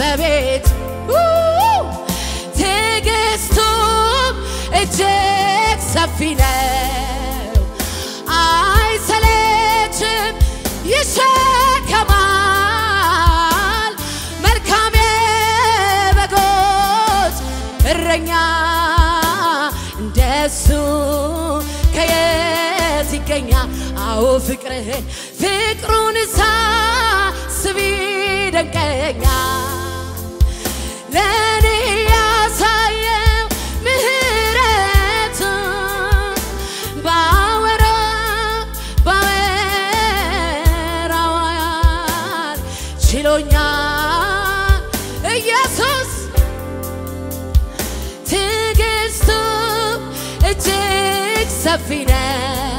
በቤት ትዕግስቱም እጅግ ሰፊ ነው፣ አይሰለችም፣ ይሸከማል። መልካም የበጎች እረኛ እንደሱ ከየት ይገኛል? አዎ ፍቅርህን ፍቅሩን ሳስብ ይደንቀኛል። ለእኔ ያሳየው ምሕረቱን ባወራ ባወራው ያህል ችሎኛል ኢየሱስ ሰፊ ነው፣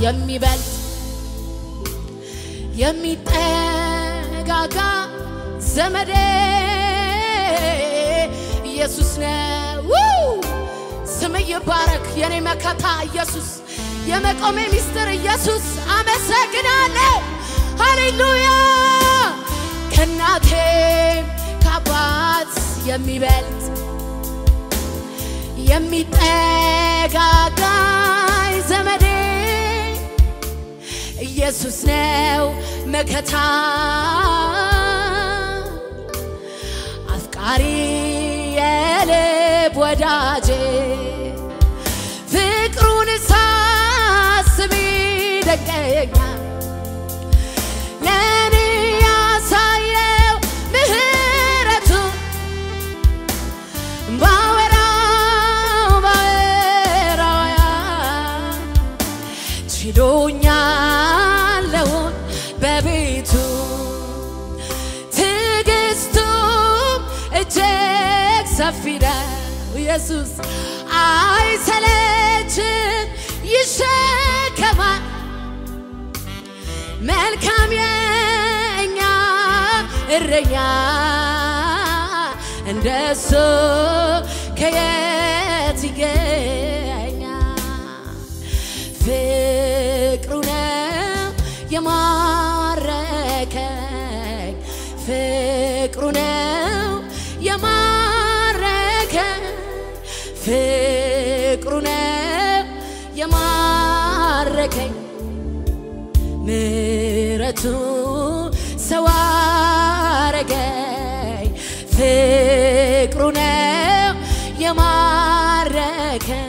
የሚበልጥ የሚጠጋጋ ዘመዴ ኢየሱስ ነው። ስም ይባረክ የኔ መከታ ኢየሱስ፣ የመቆሜ ሚስጥር ኢየሱስ፣ አመሰግናለሁ። ሃሌሉያ ከእናቴም ከአባት የሚበልጥ የሚጠጋጋኝ ዘመዴ ኢየሱስ ነው መከታ አፍቃሪ የልብ ወዳጄ ፍቅሩን ሳስብ ይደንቀኛል። ሰፊ ኢየሱስ አይሰለችም፣ ይሸከማል። መልካም የእኛ እረኛ እንደሱ ከየት ይገኛል? ፍቅሩ ነው የማረከኝ፣ ምሕረቱ ሰው አረገኝ ፍቅሩ ነው የማረከኝ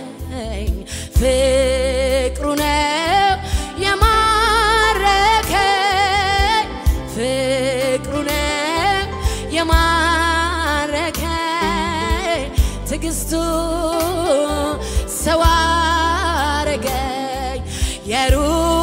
ፍቅሩ ነው የማረከኝ ፍቅሩ ነው የማረከኝ ትዕግስቱ ሰው አረገኝ የሩቅ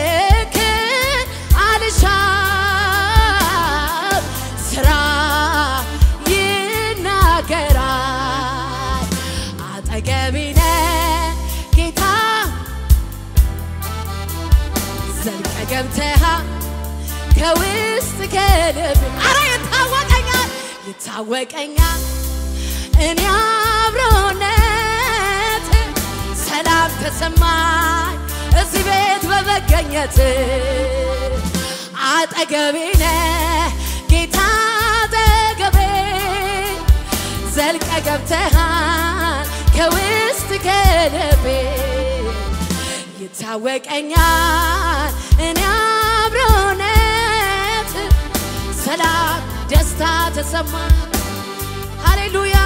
ምስክር አልሻም ስራ ይናገራል። አጠገቤ ነህ ጌታ ዘልቀ ገብተሃል ከውስጥ ከልብ አረ ይታወቀኛል ይታወቀኛል እኔ አብሮነት ሰላም ተሰማኝ። እዚህ ቤት በመገኘት አጠገቤ ነህ። ጌታ አጠገቤ ዘልቀ ገብተሃል። ከውስጥ ከልቤ ይታወቀኛል። እኔ አብሮነት ሰላም ደስታ ተሰማ ሃሌሉያ!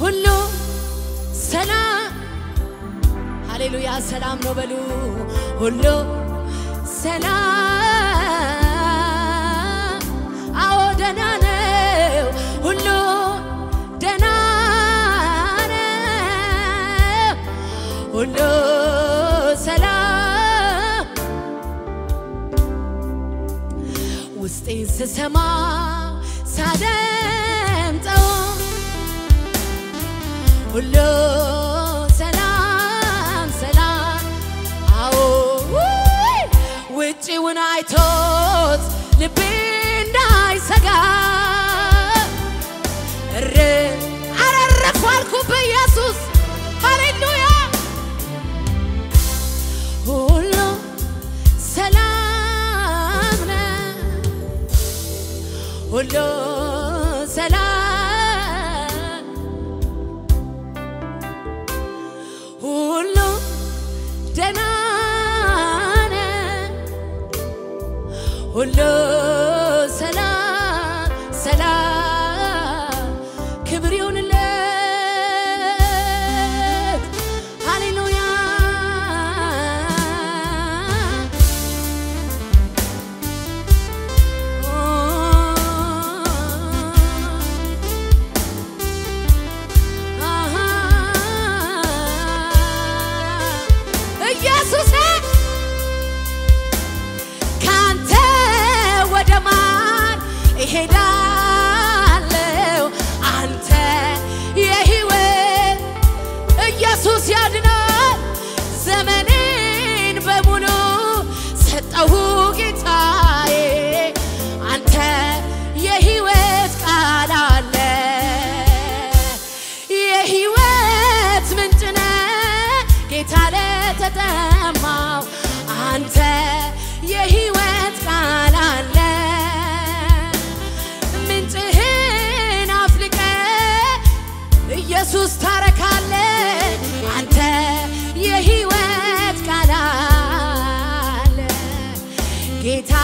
ሁሉ ሰላም ሃሌሉያ ሰላም ነው በሉ ሁሉ። ሰላም አዎ ደህና ነው ሁሉ ደህና ነው ሁሉ ሰላም። ውስጤን ስሰማ ሳደምጠው ሁሉ ሰላም ሰላም አዎ ውይ! ውጪውን አይቶት ደህና ሁሉ ሰላም ሰላም ለተጠማው አንተ የሕይወት ቃል አለ። ምንጭህን አፍልቀ ኢየሱስ ታረካለ። አንተ የሕይወት ቃል አለ። ጌታ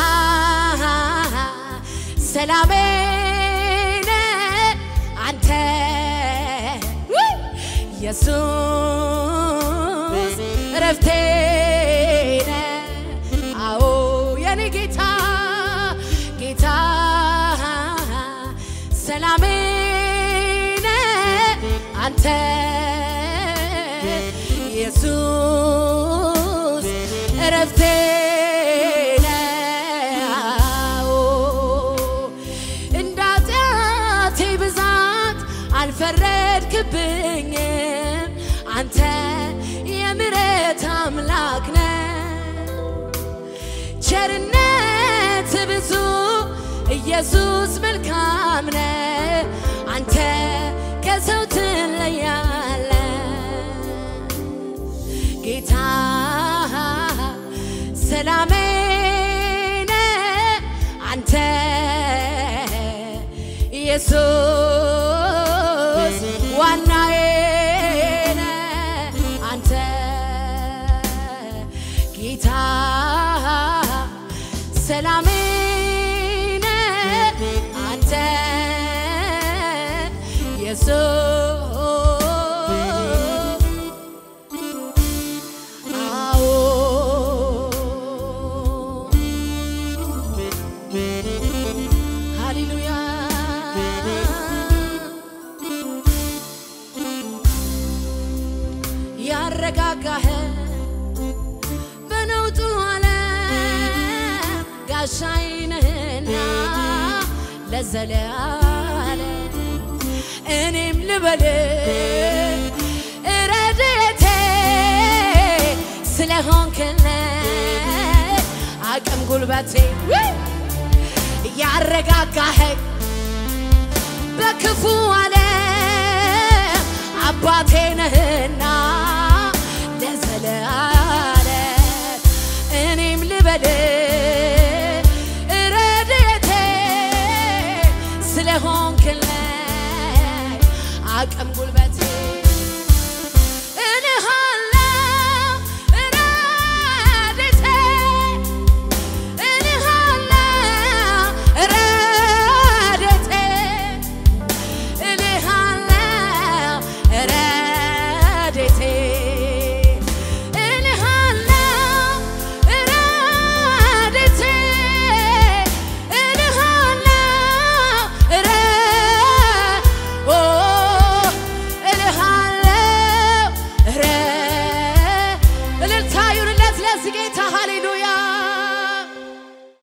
ሰላሜ! ኢየሱስ እረፍቴ ነህ አዎ የኔ ጌታ ጌታ ሰላሜ ነህ አንተ ኢየሱስ የምሕረት አምላክ ነህ። ቸርነት ብዙ ኢየሱስ መልካም ነህ። አንተ ከሰው ትለያለ ጌታ ሰላሜ አንተ ኢየሱስ ያረጋጋህ በነውጡ ዓለም ጋሻዬ ነህና ለዘለዓለም እኔም ልበል ረድኤቴ ስለሆንክልኝ አቅም ጉልበቴ! ያረጋጋኸኝ በክፉ ዓለም አባቴ ነህና እኔም ልበል ረድኤቴ ስለሆንክልኝ አቅም ጉልበቴ